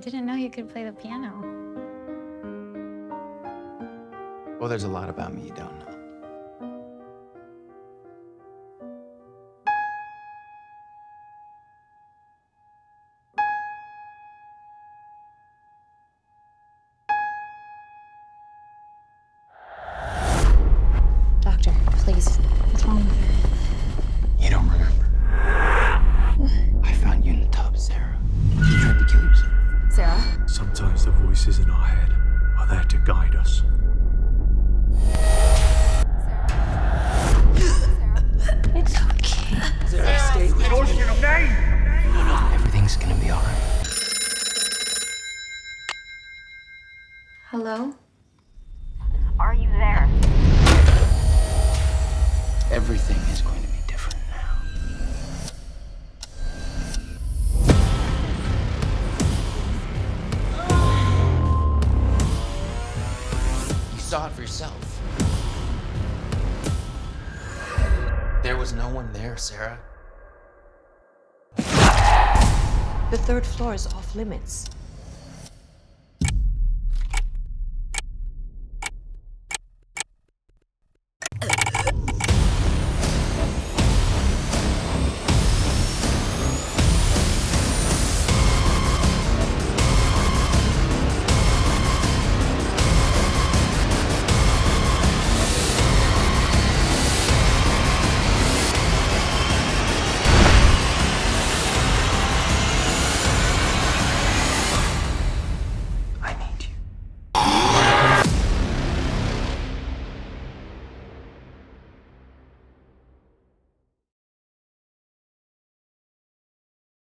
didn't know you could play the piano. Well, there's a lot about me you don't know. Sometimes the voices in our head are there to guide us. It's okay. Everything's gonna be alright. Hello? Are you there? Saw it for yourself. There was no one there, Sarah. The third floor is off limits.